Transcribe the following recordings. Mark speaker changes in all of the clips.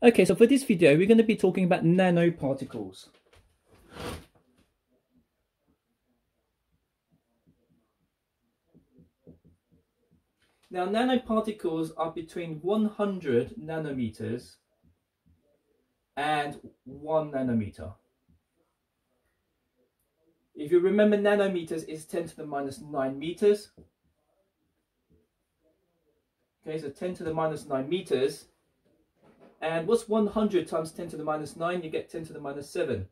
Speaker 1: Okay, so for this video, we're going to be talking about nanoparticles. Now, nanoparticles are between 100 nanometers and 1 nanometer. If you remember, nanometers is 10 to the minus 9 meters. Okay, so 10 to the minus 9 meters. And what's 100 times 10 to the minus 9? You get 10 to the minus 7.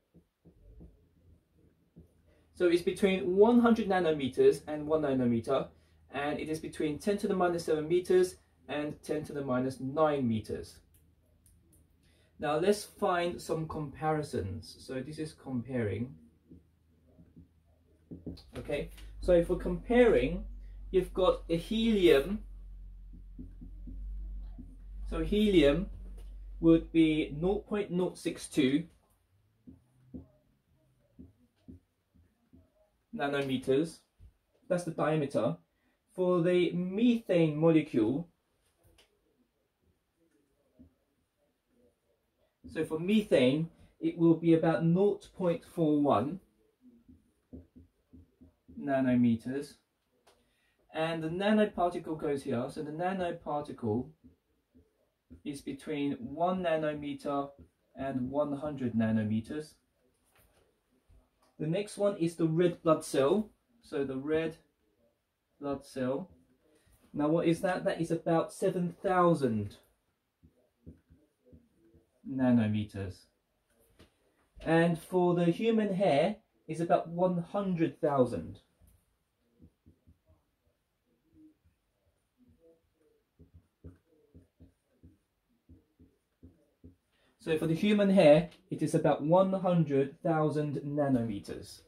Speaker 1: So it's between 100 nanometers and 1 nanometer. And it is between 10 to the minus 7 meters and 10 to the minus 9 meters. Now let's find some comparisons. So this is comparing. Okay, so if we're comparing, you've got a helium. So helium would be 0.062 nanometers. That's the diameter. For the methane molecule, so for methane, it will be about 0.41 nanometers. And the nanoparticle goes here. So the nanoparticle is between 1 nanometer and 100 nanometers. The next one is the red blood cell. So the red blood cell. Now what is that? That is about 7,000 nanometers. And for the human hair is about 100,000. So for the human hair, it is about 100,000 nanometers.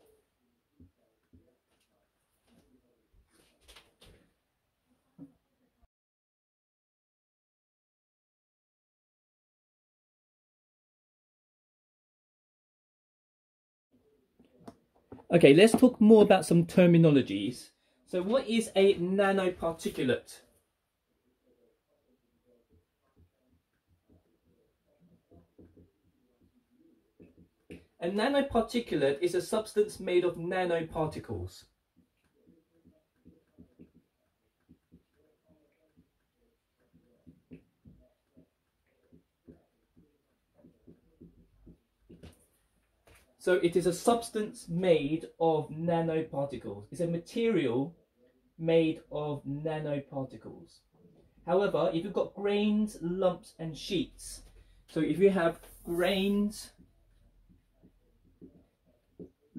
Speaker 1: Okay, let's talk more about some terminologies. So what is a nanoparticulate? A nanoparticulate is a substance made of nanoparticles. So it is a substance made of nanoparticles. It's a material made of nanoparticles. However, if you've got grains, lumps and sheets, so if you have grains,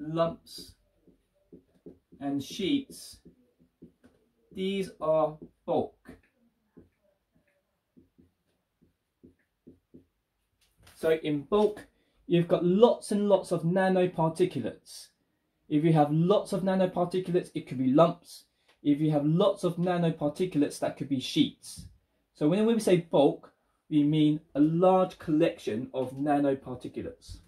Speaker 1: lumps and sheets, these are bulk. So in bulk, you've got lots and lots of nanoparticulates. If you have lots of nanoparticulates, it could be lumps. If you have lots of nanoparticulates, that could be sheets. So when we say bulk, we mean a large collection of nanoparticulates.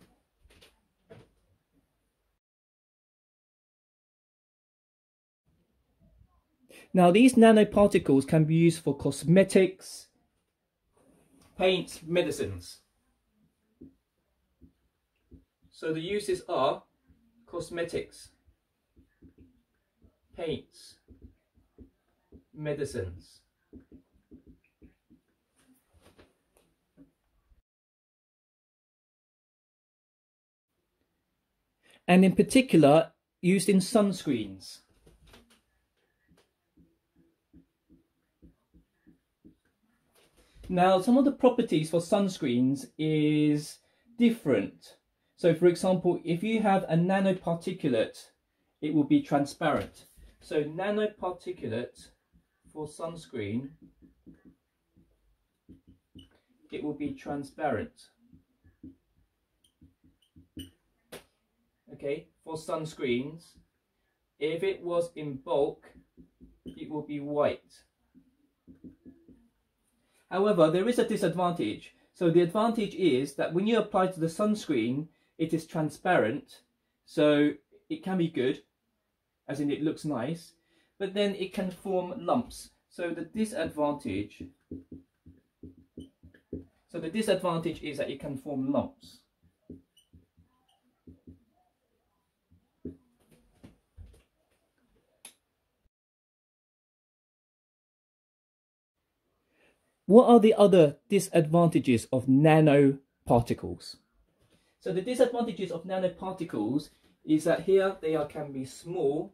Speaker 1: Now these nanoparticles can be used for cosmetics, paints, medicines. So the uses are cosmetics, paints, medicines. And in particular, used in sunscreens. Now, some of the properties for sunscreens is different. So for example, if you have a nanoparticulate, it will be transparent. So nanoparticulate for sunscreen, it will be transparent. Okay, for sunscreens, if it was in bulk, it will be white. However, there is a disadvantage. So the advantage is that when you apply to the sunscreen, it is transparent. So it can be good, as in it looks nice, but then it can form lumps. So the disadvantage, So the disadvantage is that it can form lumps. What are the other disadvantages of nanoparticles? So the disadvantages of nanoparticles is that here they are can be small.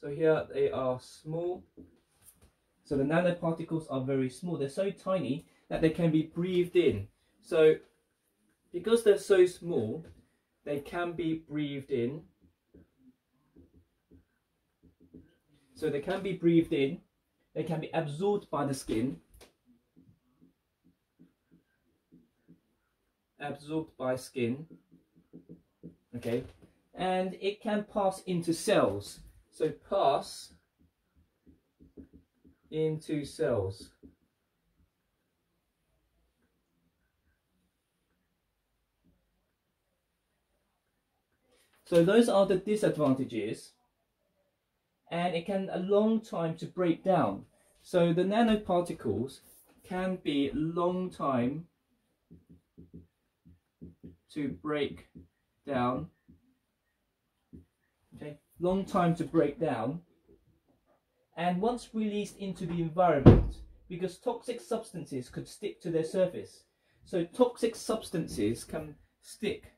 Speaker 1: So here they are small. So the nanoparticles are very small. They're so tiny that they can be breathed in. So because they're so small, they can be breathed in. So they can be breathed in. They can be absorbed by the skin absorbed by skin okay and it can pass into cells. So pass into cells. So those are the disadvantages and it can a long time to break down. So the nanoparticles can be long time to break down. Okay, long time to break down. And once released into the environment, because toxic substances could stick to their surface. So toxic substances can stick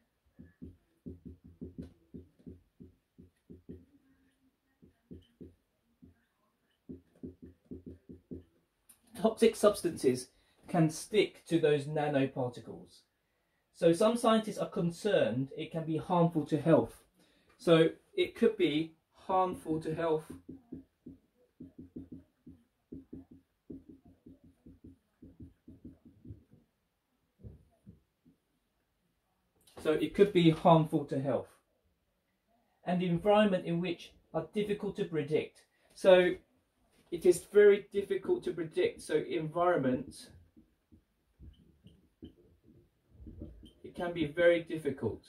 Speaker 1: toxic substances can stick to those nanoparticles. So some scientists are concerned it can be harmful to health. So it could be harmful to health. So it could be harmful to health. And the environment in which are difficult to predict. So it is very difficult to predict. So environment can be very difficult.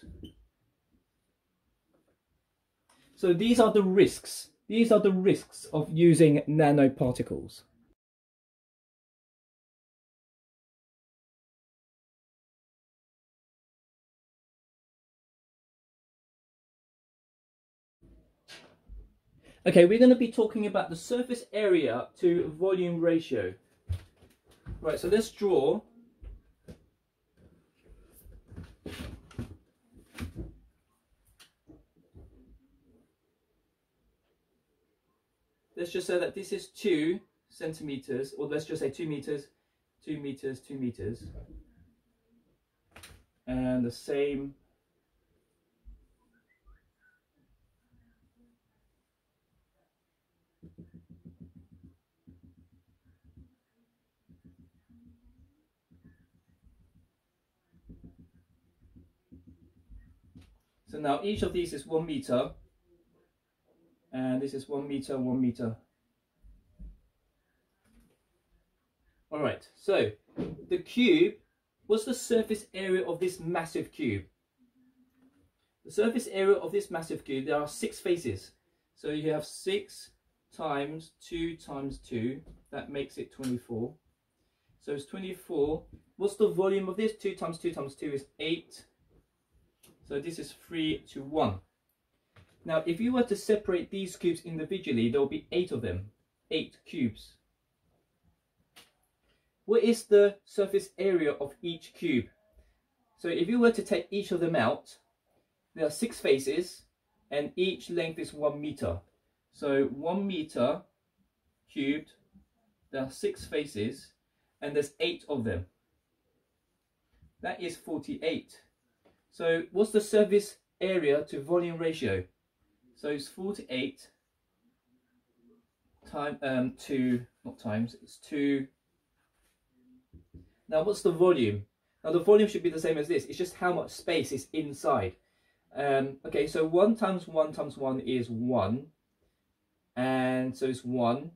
Speaker 1: So these are the risks. These are the risks of using nanoparticles. Okay, we're going to be talking about the surface area to volume ratio. Right, so let's draw let's just say that this is two centimeters, or let's just say two meters, two meters, two meters. And the same So now each of these is one meter this is one meter, one meter. All right, so the cube, what's the surface area of this massive cube? The surface area of this massive cube, there are six faces. So you have six times two times two, that makes it 24. So it's 24. What's the volume of this? Two times two times two is eight. So this is three to one. Now, if you were to separate these cubes individually, there will be eight of them, eight cubes. What is the surface area of each cube? So if you were to take each of them out, there are six faces and each length is one meter. So one meter cubed, there are six faces and there's eight of them. That is 48. So what's the surface area to volume ratio? So it's 48 time um two not times it's two. Now what's the volume? Now the volume should be the same as this. It's just how much space is inside. Um okay so one times one times one is one. And so it's one.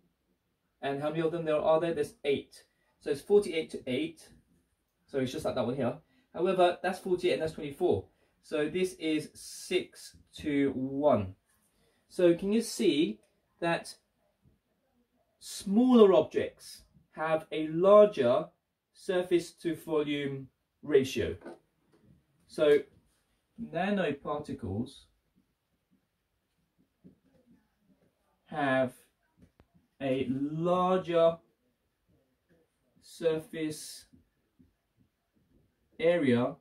Speaker 1: And how many of them there are there? There's eight. So it's 48 to 8 so it's just like that one here. However that's 48 and that's 24 so this is 6 to 1 so can you see that smaller objects have a larger surface to volume ratio. So nanoparticles have a larger surface area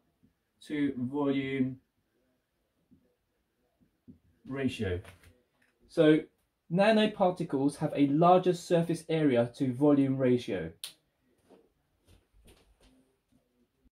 Speaker 1: to volume ratio. So nanoparticles have a larger surface area to volume ratio.